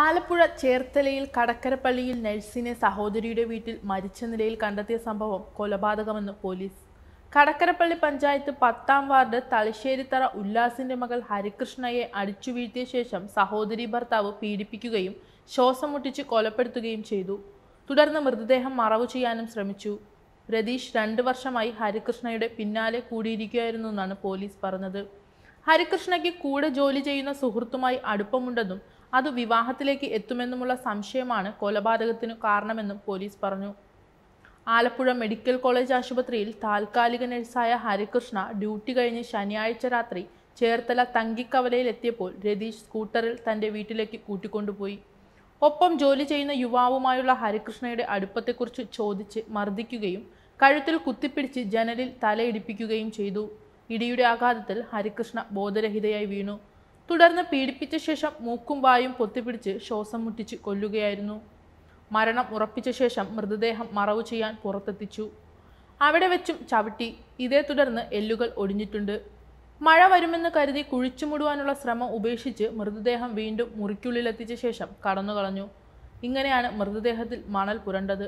ആലപ്പുഴ ചേർത്തലയിൽ കടക്കരപ്പള്ളിയിൽ നഴ്സിനെ സഹോദരിയുടെ വീട്ടിൽ മരിച്ച നിലയിൽ കണ്ടെത്തിയ സംഭവം കൊലപാതകമെന്ന് പോലീസ്. കടക്കരപ്പള്ളി പഞ്ചായത്ത് പത്താം വാർഡ് തലശ്ശേരിത്തറ ഉല്ലാസിന്റെ മകൾ ഹരികൃഷ്ണയെ അടിച്ചു വീഴ്ത്തിയ ശേഷം സഹോദരി ഭർത്താവ് പീഡിപ്പിക്കുകയും ശ്വാസം മുട്ടിച്ച് കൊലപ്പെടുത്തുകയും ചെയ്തു. തുടർന്ന് മൃതദേഹം മറവു ചെയ്യാനും ശ്രമിച്ചു. രതീഷ് രണ്ട് വർഷമായി ഹരികൃഷ്ണയുടെ പിന്നാലെ കൂടിയിരിക്കുകയായിരുന്നു എന്നാണ് പോലീസ് പറഞ്ഞത്. ഹരികൃഷ്ണയ്ക്ക് കൂടെ ജോലി ചെയ്യുന്ന സുഹൃത്തുമായി അടുപ്പമുണ്ടെന്നും അത് വിവാഹത്തിലേക്ക് എത്തുമെന്നുമുള്ള സംശയമാണ് കൊലപാതകത്തിനു കാരണമെന്നും പോലീസ് പറഞ്ഞു. ആലപ്പുഴ മെഡിക്കൽ കോളേജ് ആശുപത്രിയിൽ താൽക്കാലിക നഴ്സായ ഹരികൃഷ്ണ ഡ്യൂട്ടി കഴിഞ്ഞ് ശനിയാഴ്ച രാത്രി ചേർത്തല തങ്കിക്കവലയിലെത്തിയപ്പോൾ രതീഷ് സ്കൂട്ടറിൽ തന്റെ വീട്ടിലേക്ക് കൂട്ടിക്കൊണ്ടുപോയി. ഒപ്പം ജോലി ചെയ്യുന്ന യുവാവുമായുള്ള ഹരികൃഷ്ണയുടെ അടുപ്പത്തെക്കുറിച്ച് ചോദിച്ച് മർദ്ദിക്കുകയും കഴുത്തിൽ കുത്തിപ്പിടിച്ച് ജനലിൽ തലയിടിപ്പിക്കുകയും ചെയ്തു. ഇടിയുടെ ആഘാതത്തിൽ ഹരികൃഷ്ണ ബോധരഹിതയായി വീണു. തുടർന്ന് പീഡിപ്പിച്ച ശേഷം മൂക്കും വായും പൊത്തിപ്പിടിച്ച് ശ്വാസം മുട്ടിച്ച് കൊല്ലുകയായിരുന്നു. മരണം ഉറപ്പിച്ച ശേഷം മൃതദേഹം മറവ് ചെയ്യാൻ പുറത്തെത്തിച്ചു. അവിടെ വെച്ചും ചവിട്ടി ഇതേ തുടർന്ന് എല്ലുകൾ ഒടിഞ്ഞിട്ടുണ്ട്. മഴ വരുമെന്ന് കരുതി കുഴിച്ചു മുടുവാനുള്ള ശ്രമം ഉപേക്ഷിച്ച് മൃതദേഹം വീണ്ടും മുറിക്കുള്ളിലെത്തിച്ച ശേഷം കടന്നു കളഞ്ഞു ഇങ്ങനെയാണ് മൃതദേഹത്തിൽ മണൽ പുരണ്ടത്.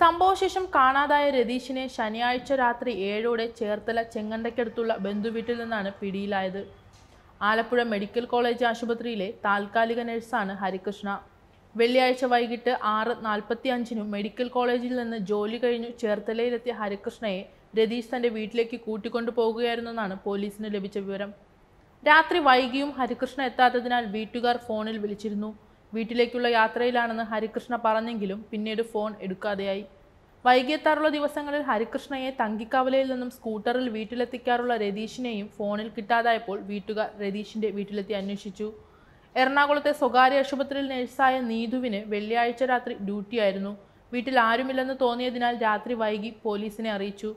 സംഭവശേഷം കാണാതായ രതീഷിനെ ശനിയാഴ്ച രാത്രി ഏഴോടെ ചേർത്തല ചെങ്ങണ്ടയ്ക്കടുത്തുള്ള ബന്ധുവീട്ടിൽ നിന്നാണ് പിടിയിലായത്. ആലപ്പുഴ മെഡിക്കൽ കോളേജ് ആശുപത്രിയിലെ താൽക്കാലിക നഴ്സാണ് ഹരികൃഷ്ണ. വെള്ളിയാഴ്ച വൈകിട്ട് ആറ് നാൽപ്പത്തി അഞ്ചിനും മെഡിക്കൽ കോളേജിൽ നിന്ന് ജോലി കഴിഞ്ഞു ചേർത്തലയിലെത്തിയ ഹരികൃഷ്ണയെ രതീഷ് തന്റെ വീട്ടിലേക്ക് കൂട്ടിക്കൊണ്ടു പോകുകയായിരുന്നെന്നാണ് പോലീസിന് ലഭിച്ച വിവരം. രാത്രി വൈകിയും ഹരികൃഷ്ണ എത്താത്തതിനാൽ വീട്ടുകാർ ഫോണിൽ വിളിച്ചിരുന്നു. വീട്ടിലേക്കുള്ള യാത്രയിലാണെന്ന് ഹരികൃഷ്ണ പറഞ്ഞെങ്കിലും പിന്നീട് ഫോൺ എടുക്കാതെയായി. വൈകിയെത്താറുള്ള ദിവസങ്ങളിൽ ഹരികൃഷ്ണയെ തങ്കിക്കവലയിൽ നിന്നും സ്കൂട്ടറിൽ വീട്ടിലെത്തിക്കാറുള്ള രതീഷിനെയും ഫോണിൽ കിട്ടാതായപ്പോൾ വീട്ടുകാർ രതീഷിന്റെ വീട്ടിലെത്തി അന്വേഷിച്ചു. എറണാകുളത്തെ സ്വകാര്യ ആശുപത്രിയിൽ നഴ്സായ നീതുവിന് വെള്ളിയാഴ്ച രാത്രി ഡ്യൂട്ടിയായിരുന്നു. വീട്ടിൽ ആരുമില്ലെന്ന് തോന്നിയതിനാൽ രാത്രി വൈകി പോലീസിനെ അറിയിച്ചു.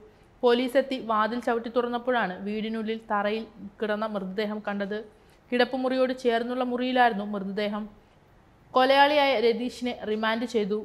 പോലീസ് എത്തി വാതിൽ ചവിട്ടി തുറന്നപ്പോഴാണ് വീടിനുള്ളിൽ തറയിൽ കിടന്ന മൃതദേഹം കണ്ടത്. കിടപ്പുമുറിയോട് ചേർന്നുള്ള മുറിയിലായിരുന്നു മൃതദേഹം. കൊലയാളിയായ രതീഷിനെ റിമാൻഡ് ചെയ്തു.